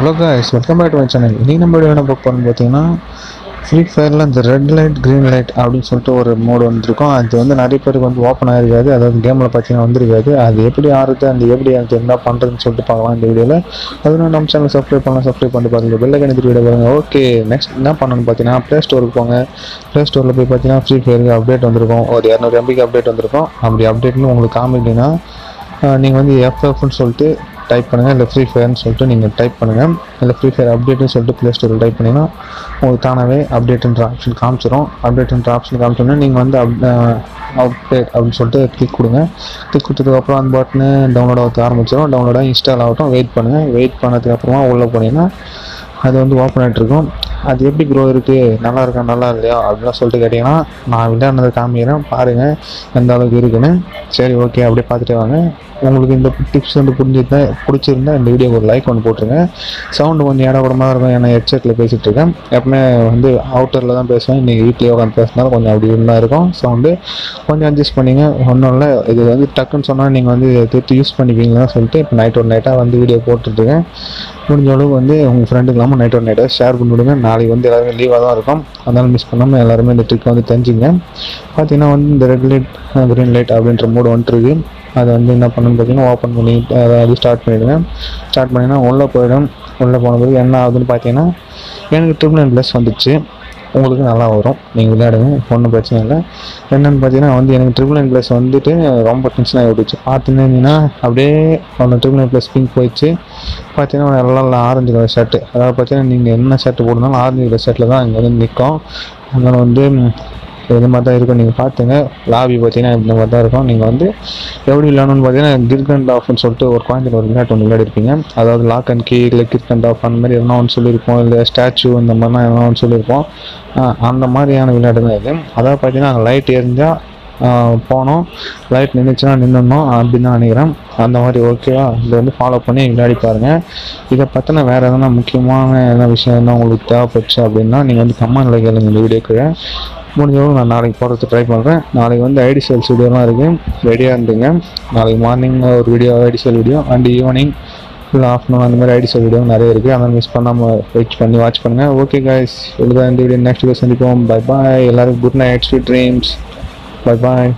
Hello guys welcome back to my channel இன்றைக்கி நம்ம video என்ன புக் பண்ணு பார்த்தீங்கன்னா ஃப்ரீ ஃபயரில் இந்த ரெட் லைட் க்ரீன் லைட் அப்படின்னு சொல்லிட்டு ஒரு மோடு வந்துருக்கும். அது வந்து நிறைய பேருக்கு வந்து ஓப்பன் ஆகிருக்காது அதாவது கேமில் பார்த்தீங்கன்னா வந்திருக்காது. அது எப்படி ஆறுது அந்த எப்படி அது என்ன பண்ணுறதுன்னு சொல்லிட்டு பார்க்கலாம் இந்த வீடியோவில் அதுவும் நம்ம சேனல் சப்ஸ்கிரைப் பண்ணலாம் சப்ஸ்கிரைப் பண்ணிட்டு பாருங்கள் பெல்ல கணித்து வீடியோ பாருங்கள் ஓகே நெக்ஸ்ட் என்ன பண்ணணும்னு பார்த்தீங்கன்னா ப்ளே ஸ்டோருக்கு போங்க. ப்ளே ஸ்டோரில் போய் பார்த்தீங்கன்னா ஃப்ரீ ஃபயருக்கு அப்டேட் வந்திருக்கும். ஒரு இரநூறு எம்பிக்கு அப்டேட் வந்திருக்கும். அப்படி அப்டேட்னு உங்களுக்கு காமிக்கலைன்னா நீங்கள் வந்து எஃப்எஃப்னு சொல்லிட்டு டைப் பண்ணுங்கள் இல்லை ஃப்ரீ ஃபயர்னு சொல்லிட்டு நீங்கள் டைப் பண்ணுங்கள் இல்லை ஃப்ரீ ஃபயர் அப்டேட்னு சொல்லிட்டு ப்ளே ஸ்டோரில் டைப் பண்ணிங்கன்னா உங்களுக்கு தானாகவே அப்டேட்டுன்ற ஆப்ஷன் காமிச்சிடும் அப்டேட்ன்ற ஆப்ஷன் காமிச்சோன்னா நீங்கள் வந்து அப் அப்டேட் அப்படின்னு சொல்லிட்டு கிளிக் கொடுங்க. கிளிக் கொடுத்ததுக்கப்புறம் அந்த பட்டனு டவுன்லோட் ஆக ஆரம்பிச்சிடும் டவுன்லோடாக இன்ஸ்டால் ஆகட்டும். வெயிட் பண்ணுங்கள் வெயிட் பண்ணதுக்கப்புறமா உள்ளே போனீங்கன்னா அது வந்து ஓப்பன் ஆகிட்டு இருக்கும் அது எப்படி க்ரோ இருக்குது நல்லா இருக்கா நல்லா இல்லையா அப்படிலாம் சொல்லிட்டு கேட்டிங்கன்னா நான் விளையாடுனதை காமிக்கிறேன் பாருங்கள் எந்த அளவுக்கு இருக்குன்னு. சரி ஓகே அப்படியே பார்த்துட்டு வாங்க. உங்களுக்கு இந்த டிப்ஸ் வந்து புரிஞ்சிருந்தா பிடிச்சிருந்தா இந்த வீடியோக்கு ஒரு லைக் ஒன்று போட்டுருங்க. சவுண்டு கொஞ்சம் இட கூடமாக இருக்கும் ஏன்னா ஹெட்செட்டில் பேசிகிட்டு இருக்கேன். எப்பவுமே வந்து அவுட்டரில் தான் பேசுவேன் இன்றைக்கி வீட்லேயே உட்காந்து பேசினாலும் கொஞ்சம் அப்படி இருந்தால் இருக்கும். சவுண்டு கொஞ்சம் அட்ஜஸ்ட் பண்ணிங்க. ஒன்றும் இல்லை இது வந்து டக்குன்னு சொன்னால் நீங்கள் வந்து இதை யூஸ் பண்ணிப்பீங்களா சொல்லிட்டு இப்போ நைட் ஒரு நைட்டாக வந்து வீடியோ போட்டுட்ருக்கேன் முடிஞ்ச அளவுக்கு வந்து உங்கள் ஃப்ரெண்டுக்கு இல்லாமல் நைட் ஒன் நைட்டாக ஷேர் பண்ணிவிடுங்க நாளைக்கு வந்து எல்லாருமே லீவாக தான் இருக்கும். அதனால் மிஸ் பண்ணாமல் எல்லாருமே இந்த ட்ரிக் வந்து தெரிஞ்சுங்க. பார்த்தீங்கன்னா வந்து இந்த ரெட் லைட் க்ரீன் லைட் அப்படின்ற மூடு வந்துட்டுருக்கு அதை வந்து என்ன பண்ணணும்னு பார்த்தீங்கன்னா ஓப்பன் பண்ணி அதாவது ஸ்டார்ட் பண்ணிவிடுங்க ஸ்டார்ட் பண்ணிங்கன்னா உள்ளே போயிடும். உள்ளே போன பிறகு என்ன ஆகுதுன்னு பார்த்தீங்கன்னா எனக்கு ட்ரிபிள் நைன் ப்ளஸ் வந்துச்சு உங்களுக்கு நல்லா வரும். நீங்கள் விளையாடுங்க ஒன்றும் பிரச்சனை இல்லை. என்னென்னு பார்த்தீங்கன்னா வந்து எனக்கு ட்ரிபிள் நைன் ப்ளஸ் வந்துட்டு ரொம்ப டென்ஷன் ஆகி விட்டுச்சு பார்த்துருந்தீங்கன்னா அப்படியே ஒன்று ட்ரிபிள் நைன் ப்ளஸ் பிங்க் போயிடுச்சு. பார்த்தீங்கன்னா நல்லா ஆரஞ்சு கலர் ஷர்ட்டு அதாவது பார்த்தீங்கன்னா நீங்கள் என்ன ஷர்ட் போடணும் ஆரஞ்சு கலர் ஷர்ட்டில் தான் இங்கே வந்து நிற்கும் அதனால் வந்து இது மாதிரி தான் இருக்கும். நீங்கள் பார்த்துங்க லாபி பார்த்தீங்கன்னா இந்த மாதிரி தான் இருக்கும். நீங்கள் வந்து எப்படி விளையாடணும்னு பார்த்தீங்கன்னா கிர்க் அண்ட் ஆஃப்னு சொல்லிட்டு ஒரு காயின் ஒரு விளையாட்டு ஒன்று விளையாடிருப்பீங்க. அதாவது லாக் அண்ட் கீ இல்லை கிர்க் அண்ட் ஆஃப் அந்த மாதிரி எதனா ஒன்று சொல்லியிருப்போம். இல்லை ஸ்டாச்சு இந்த மாதிரிலாம் எதனா ஒன்று சொல்லியிருப்போம். அந்த மாதிரியான விளையாட்டு தான் இது. அதாவது பார்த்தீங்கன்னா அங்கே லைட் எரிஞ்சால் போனோம். லைட் நின்றுச்சுன்னா நின்றுணும் அப்படின்னு தான் நினைக்கிறேன். அந்த மாதிரி ஓகேவா இதை வந்து ஃபாலோ பண்ணி விளையாடி பாருங்கள் இதை பற்றின வேறு எதனா முக்கியமான எதனா விஷயம் எதனா உங்களுக்கு தேவைப்பட்டுச்சு அப்படின்னா நீங்கள் வந்து கமெண்டில் கேளுங்க இந்த வீடியோக்கு முடிஞ்சவங்க நான் நாளைக்கு போடுறதுக்கு ட்ரை பண்ணுறேன் நாளைக்கு வந்து ஐடி சேல்ஸ் வீடியோலாம் இருக்குது ரெடியாக இருந்துங்க. நாளைக்கு மார்னிங் ஒரு video ID sale video and evening full afternoon அந்த மாதிரி ஐடி சேல் வீடியோ நிறைய இருக்குது அதனால் மிஸ் பண்ணாமல் வெயிட் பண்ணி வாட்ச் பண்ணுங்கள் ஓகே காய்ஸ் இவ்வளோ இந்த வீடியோ நெக்ஸ்ட் வீடியோ சந்திப்போம். பை பாய் எல்லாருக்கும் good night sweet dreams bye bye